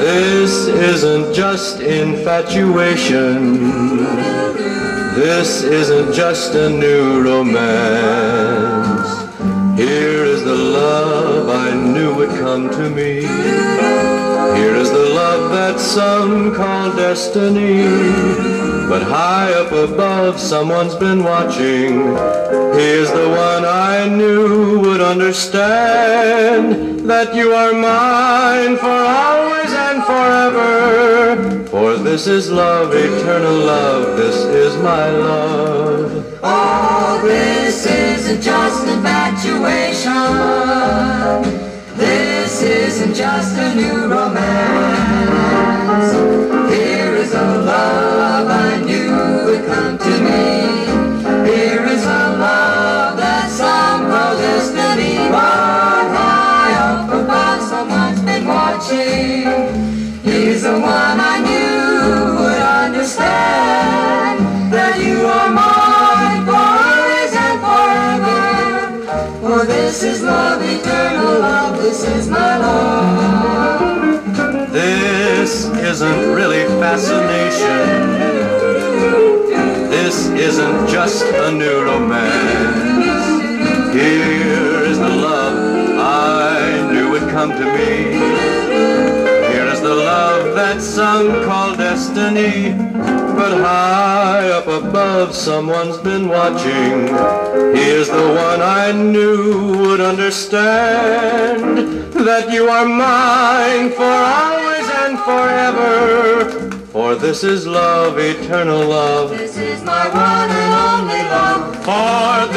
This isn't just infatuation. This isn't just a new romance. Here is the love I knew would come to me some call destiny. But high up above, someone's been watching. Here's the one I knew would understand that you are mine for always and forever. For this is love, eternal love. This is my love. Oh, this isn't just infatuation. This isn't just a new romance. The one I knew would understand that you are mine always and forever. For this is love, eternal love, this is my love. This isn't really fascination. This isn't just a new romance. Here is the love I knew would come to me. That some call destiny. But high up above, someone's been watching. Here's the one I knew would understand that you are mine for always and forever. For this is love, eternal love. This is my one and only love. For